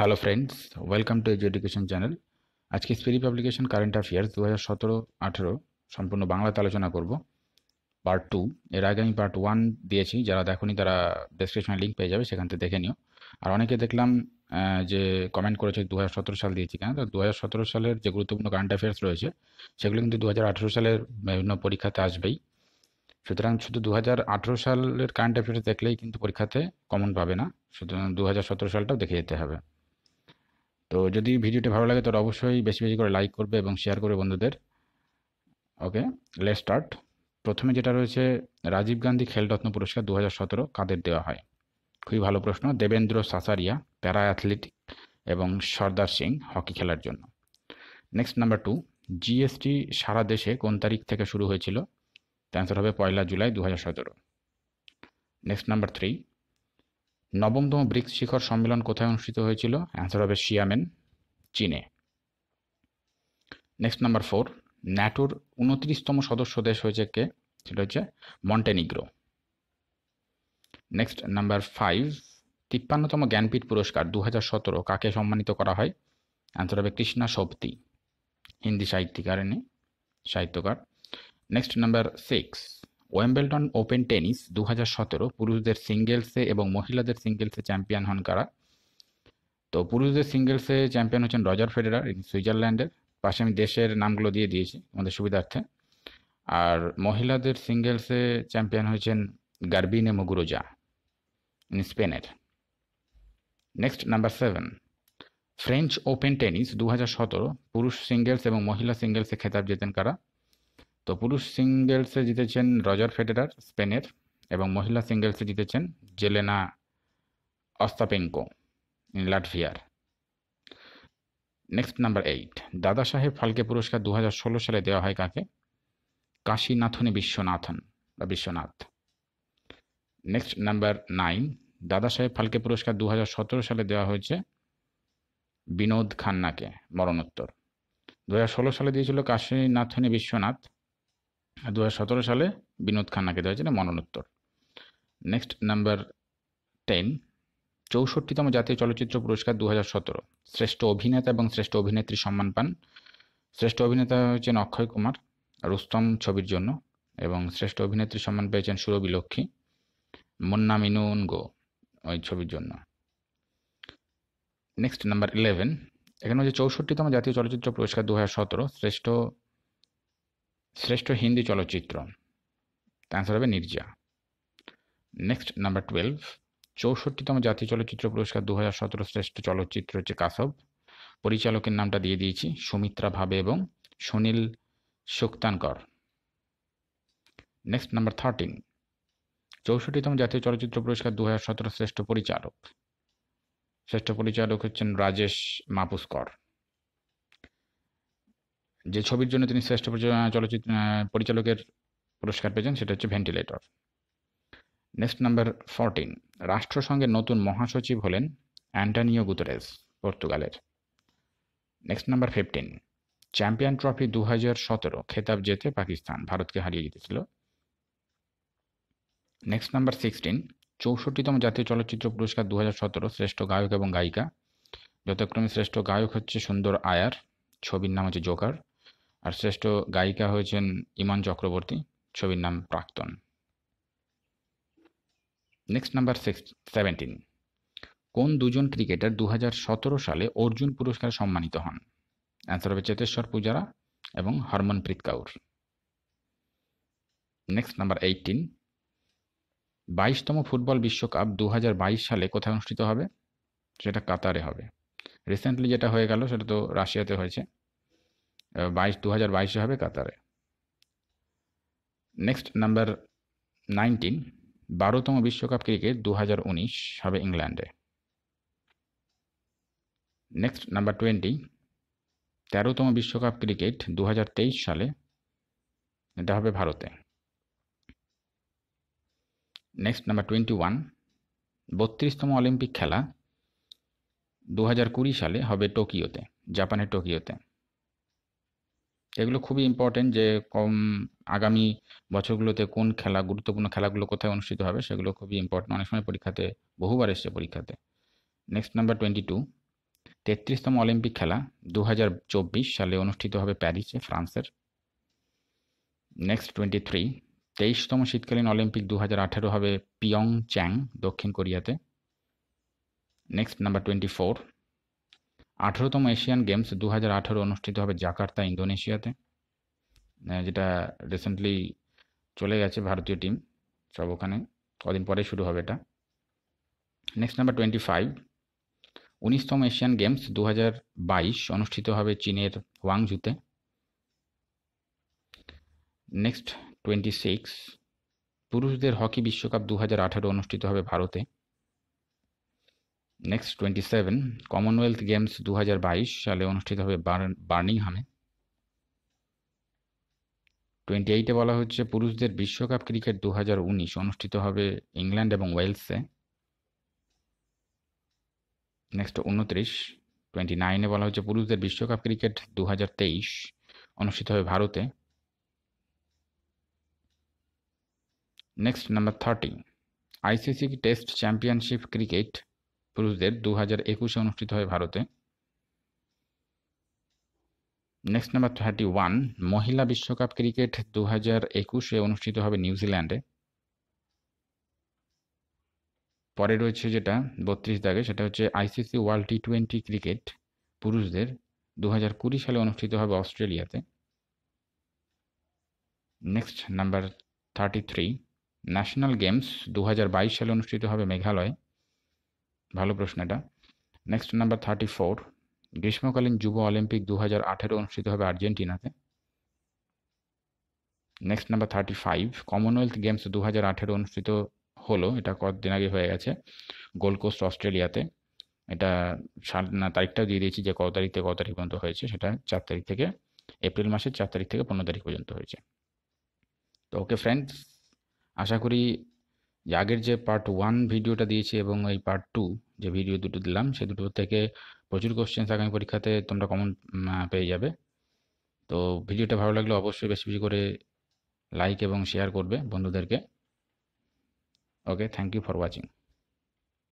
Hello friends welcome to edge education channel আজকে স্পিরি publication current affairs দু হাজার সতেরো আঠেরো সম্পূর্ণ বাংলাতে আলোচনা করব। পার্ট টু এর আগে আমি পার্ট ওয়ান দিয়েছি, যারা দেখোনি তারা ডেসক্রিপশনে লিঙ্ক পেয়ে যাবে, সেখান থেকে দেখে নিও। আর অনেকে দেখলাম যে কমেন্ট করেছে দু হাজার সতেরো সাল দিয়েছি, কেন? তো দু হাজার সতেরো সালের যে গুরুত্বপূর্ণ কারেন্ট অ্যাফেয়ার্স রয়েছে, সেগুলো কিন্তু দু হাজার আঠেরো সালের বিভিন্ন পরীক্ষাতে আসবেই। সুতরাং শুধু দু হাজার আঠেরো সালের কারেন্ট অ্যাফেয়ার্স দেখলেই কিন্তু পরীক্ষাতে কমন পাবে না, সুতরাং দু হাজার সতেরো সালটাও দেখে যেতে হবে। তো যদি ভিডিওটি ভালো লাগে, তাহলে অবশ্যই বেশি বেশি করে লাইক করবে এবং শেয়ার করবে বন্ধুদের। ওকে লেট স্টার্ট প্রথমে যেটা রয়েছে, রাজীব গান্ধী খেলরত্ন পুরস্কার দু হাজার সতেরো কাদের দেওয়া হয়? খুবই ভালো প্রশ্ন, দেবেন্দ্র সাসারিয়া, প্যারা অ্যাথলেটিক এবং সর্দার সিং হকি খেলার জন্য। নেক্সট নাম্বার টু জিএসটি সারা দেশে কোন তারিখ থেকে শুরু হয়েছিল? অ্যান্সার হবে পয়লা জুলাই দু হাজার সতেরো। নেক্সট নাম্বার থ্রি নবমতম ব্রিক্স শিখর সম্মেলন কোথায় অনুষ্ঠিত হয়েছিল? অ্যান্সার হবে শিয়ামেন চীনে। নেক্সট নাম্বার ফোর ন্যাটোর উনত্রিশতম সদস্য দেশ হয়েছে কে? সেটা হচ্ছে মন্টেনিগ্রো। নেক্সট নাম্বার ফাইভ তিপ্পান্নতম জ্ঞানপীঠ পুরস্কার দু হাজার সতেরো কাকে সম্মানিত করা হয়? অ্যান্সার হবে কৃষ্ণা সপ্তি হিন্দি সাহিত্যিকার সাহিত্যকার। Next number six Wimbledon open tennis দু সতেরো পুরুষদের সিঙ্গেলসে এবং মহিলাদের সিঙ্গেলসে চ্যাম্পিয়ন হন কারা? তো পুরুষদের সিঙ্গেলসে চ্যাম্পিয়ন হচ্ছেন রজার ফেডেরার সুইজারল্যান্ডের। পাশে আমি দেশের নামগুলো দিয়ে দিয়েছি আমাদের সুবিধার্থে। আর মহিলাদের সিঙ্গেলসে চ্যাম্পিয়ন হয়েছেন গার্বিনে মগুরোজা, ইনি স্পেনের। Next, number seven. French open tennis দু হাজার সতেরো পুরুষ সিঙ্গেলস এবং মহিলা সিঙ্গেলসে খেতাব জেতেন কারা? তো পুরুষ সিঙ্গেলসে জিতেছেন রজার ফেডেরার, স্পেনের, এবং মহিলা সিঙ্গেলসে জিতেছেন Jelena Ostapenko লাটভিয়ার। Next number eight. Dada Saheb Phalke পুরস্কার দু হাজার ষোলো সালে দেওয়া হয় কাকে? কাশীনাথনী বিশ্বনাথন, বা বিশ্বনাথ। Next number nine. দাদা সাহেব ফালকে পুরস্কার দু হাজার সতেরো সালে দেওয়া হয়েছে বিনোদ খান্নাকে, মরণোত্তর। দু হাজার ষোলো সালে দিয়েছিল কাশীনাথনী বিশ্বনাথ। দু হাজার সতেরো সালে বিনোদ খান্নাকে দেওয়া হয়েছিল মরণোত্তর। নেক্সট নাম্বার টেন চৌষট্টিতম জাতীয় চলচ্চিত্র পুরস্কার দু শ্রেষ্ঠ অভিনেতা এবং শ্রেষ্ঠ অভিনেত্রী সম্মান পান। শ্রেষ্ঠ অভিনেতা হয়েছেন অক্ষয় কুমার, রুস্তম ছবির জন্য, এবং শ্রেষ্ঠ অভিনেত্রী সম্মান পেয়েছেন সুরভি লক্ষ্মী, মুন্না মিনুন গো ওই ছবির জন্য। নেক্সট নাম্বার ইলেভেন এখানে হচ্ছে চৌষট্টিতম জাতীয় চলচ্চিত্র পুরস্কার দু শ্রেষ্ঠ শ্রেষ্ঠ হিন্দি চলচ্চিত্র। অ্যান্সার হবে নির্জা নেক্সট নাম্বার টুয়েলভ চৌষট্টিতম জাতীয় চলচ্চিত্র পুরস্কার দু হাজার সতেরো শ্রেষ্ঠ চলচ্চিত্র হচ্ছে কাসব। পরিচালকের নামটা দিয়ে দিয়েছি, সুমিত্রা ভাবে এবং Sunil Sukthankar next number thirteen চৌষট্টিতম জাতীয় চলচ্চিত্র পুরস্কার দু হাজার সতেরো শ্রেষ্ঠ পরিচালক। শ্রেষ্ঠ পরিচালক হচ্ছেন রাজেশ মাপুস্কর। যে ছবির জন্য তিনি শ্রেষ্ঠ চলচ্চিত্র পরিচালকের পুরস্কার পেয়েছেন, সেটা হচ্ছে ভেন্টিলেটর নেক্সট নাম্বার ফোরটিন রাষ্ট্রসংঘের নতুন মহাসচিব হলেন অ্যান্টানিও গুতরেস পর্তুগালের। Next number fifteen champion trophy দু হাজার সতেরো, খেতাব জেতে পাকিস্তান, ভারতকে হারিয়ে জিতেছিল। নেক্সট নাম্বার সিক্সটিন চৌষট্টিতম জাতীয় চলচ্চিত্র পুরস্কার দু হাজার সতেরো, শ্রেষ্ঠ গায়ক এবং গায়িকা। যথাক্রমে শ্রেষ্ঠ গায়ক হচ্ছে সুন্দর আয়ার, ছবির নাম হচ্ছে জোকার আর শ্রেষ্ঠ গায়িকা হয়েছেন ইমান চক্রবর্তী, ছবির নাম প্রাক্তন। নেক্সট নাম্বার সিক্স সেভেন্টিন কোন দুজন ক্রিকেটার দু হাজার সতেরো সালে অর্জুন পুরস্কার সম্মানিত হন? অ্যান্সার হবে চেতেশ্বর পূজারা এবং Harmanpreet Kaur. Next number eighteen বাইশতম football বিশ্বকাপ দু হাজার বাইশ সালে কোথায় অনুষ্ঠিত হবে? সেটা কাতারে হবে। রিসেন্টলি যেটা হয়ে গেল সেটা তো রাশিয়াতে হয়েছে। বাইশ দু হাজার বাইশে হবে কাতারে। নেক্সট নাম্বার নাইনটিন বারোতম বিশ্বকাপ ক্রিকেট দু হাজার উনিশ হবে ইংল্যান্ডে। নেক্সট নাম্বার টোয়েন্টি তেরোতম বিশ্বকাপ ক্রিকেট দু হাজার তেইশ সালে, এটা হবে ভারতে। নেক্সট নাম্বার টোয়েন্টি ওয়ান বত্রিশতম অলিম্পিক খেলা দু হাজার কুড়ি সালে হবে টোকিওতে, জাপানের টোকিওতে। এগুলো খুবই ইম্পর্টেন্ট যে কম আগামী বছরগুলোতে কোন খেলা, গুরুত্বপূর্ণ খেলাগুলো কোথায় অনুষ্ঠিত হবে, সেগুলো খুবই ইম্পর্টেন্ট অনেক সময় পরীক্ষাতে, বহুবার এসছে পরীক্ষাতে। নেক্সট নাম্বার টোয়েন্টি টু তেত্রিশতম অলিম্পিক খেলা দু হাজার চব্বিশ সালে অনুষ্ঠিত হবে প্যারিসে, ফ্রান্সের। নেক্সট টোয়েন্টি থ্রি তেইশতম শীতকালীন অলিম্পিক দু হাজার আঠেরো হবে পিয়ং চ্যাং দক্ষিণ কোরিয়াতে। নেক্সট নাম্বার টোয়েন্টি ফোর আঠেরোতম এশিয়ান গেমস দু হাজার আঠেরো অনুষ্ঠিত হবে জাকার্তা, ইন্দোনেশিয়াতে। যেটা রিসেন্টলি চলে গেছে ভারতীয় টিম সব ওখানে। কদিন পরে শুরু হবে এটা। নেক্সট নাম্বার টোয়েন্টি ফাইভ উনিশতম এশিয়ান গেমস দু হাজার বাইশ অনুষ্ঠিত হবে চীনের ওয়াংজুতে নেক্সট টোয়েন্টি সিক্স পুরুষদের হকি বিশ্বকাপ দু হাজার আঠেরো অনুষ্ঠিত হবে ভারতে। Next twenty seven Commonwealth games দু হাজার বাইশ সালে অনুষ্ঠিত হবে বার্নিংহামে টোয়েন্টি এইটে বলা হচ্ছে পুরুষদের বিশ্বকাপ ক্রিকেট দু হাজার উনিশ অনুষ্ঠিত হবে ইংল্যান্ড এবং ওয়েলসে নেক্সট উনত্রিশ টোয়েন্টি নাইনে বলা হচ্ছে পুরুষদের বিশ্বকাপ ক্রিকেট দু হাজার তেইশ অনুষ্ঠিত হবে ভারতে। Next number thirty ICC test championship cricket পুরুষদের দু হাজার একুশে অনুষ্ঠিত হয় ভারতে। নেক্সট নাম্বার থার্টি ওয়ান মহিলা বিশ্বকাপ ক্রিকেট দু হাজার একুশে অনুষ্ঠিত হবে নিউজিল্যান্ডে। পরে রয়েছে যেটা বত্রিশ দাগে, সেটা হচ্ছে ICC world T twenty cricket পুরুষদের দু হাজার কুড়ি সালে অনুষ্ঠিত হবে অস্ট্রেলিয়াতে। Next number thirty three national games দু হাজার বাইশ সালে অনুষ্ঠিত হবে মেঘালয়ে। ভালো প্রশ্ন এটা। নেক্সট নাম্বার থার্টি ফোর গ্রীষ্মকালীন যুব অলিম্পিক দু হাজার আঠেরো অনুষ্ঠিত হবে আর্জেন্টিনাতে। Next number thirty five Commonwealth games দু হাজার আঠেরো অনুষ্ঠিত হলো, এটা কতদিন আগে হয়ে গেছে? গোল্ড কোস্ট অস্ট্রেলিয়াতে এটা না, তারিখটাও দিয়ে দিয়েছি যে কত তারিখ থেকে কত তারিখ পর্যন্ত হয়েছে, সেটা চার তারিখ থেকে এপ্রিল মাসের চার তারিখ থেকে পনেরো তারিখ পর্যন্ত হয়েছে। তো ওকে ফ্রেন্ডস আশা করি যে আগের যে পার্ট ওয়ান ভিডিওটা দিয়েছি এবং এই পার্ট টু যে ভিডিও দুটো দিলাম, সে দুটো থেকে প্রচুর কোশ্চেন্স আগামী পরীক্ষাতে তোমরা কমন পেয়ে যাবে। তো ভিডিওটা ভালো লাগলে অবশ্যই বেশি বেশি করে লাইক এবং শেয়ার করবে বন্ধুদেরকে। Okay thank you for watching